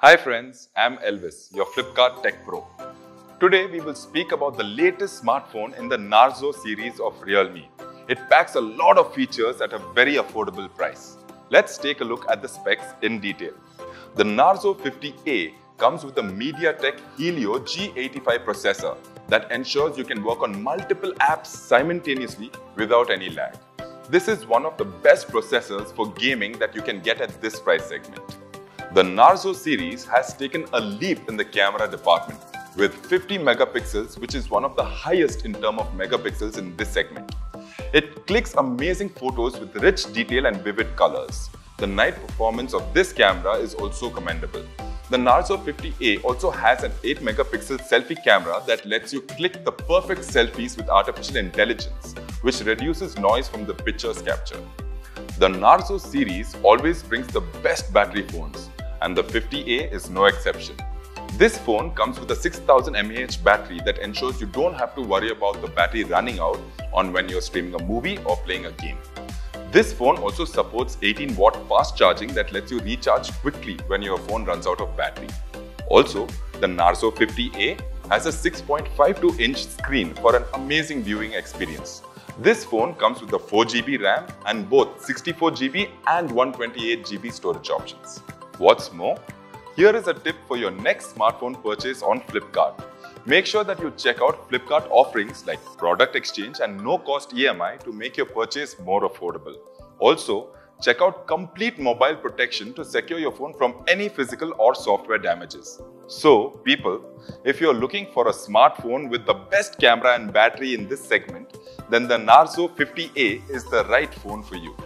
Hi friends, I'm Elvis, your Flipkart Tech Pro. Today we will speak about the latest smartphone in the Narzo series of Realme. It packs a lot of features at a very affordable price. Let's take a look at the specs in detail. The Narzo 50A comes with a MediaTek Helio G85 processor that ensures you can work on multiple apps simultaneously without any lag. This is one of the best processors for gaming that you can get at this price segment. The Narzo series has taken a leap in the camera department with 50 megapixels which is one of the highest in terms of megapixels in this segment. It clicks amazing photos with rich detail and vivid colors. The night performance of this camera is also commendable. The Narzo 50A also has an 8 megapixel selfie camera that lets you click the perfect selfies with artificial intelligence, which reduces noise from the pictures captured. The Narzo series always brings the best battery phones, and the 50A is no exception. This phone comes with a 6000 mAh battery that ensures you don't have to worry about the battery running out on when you're streaming a movie or playing a game. This phone also supports 18 watt fast charging that lets you recharge quickly when your phone runs out of battery. Also, the Narzo 50A has a 6.52 inch screen for an amazing viewing experience. This phone comes with a 4GB RAM and both 64GB and 128GB storage options. What's more, here is a tip for your next smartphone purchase on Flipkart. Make sure that you check out Flipkart offerings like product exchange and no cost EMI to make your purchase more affordable. Also, check out complete mobile protection to secure your phone from any physical or software damages. So, people, if you're looking for a smartphone with the best camera and battery in this segment, then the Narzo 50A is the right phone for you.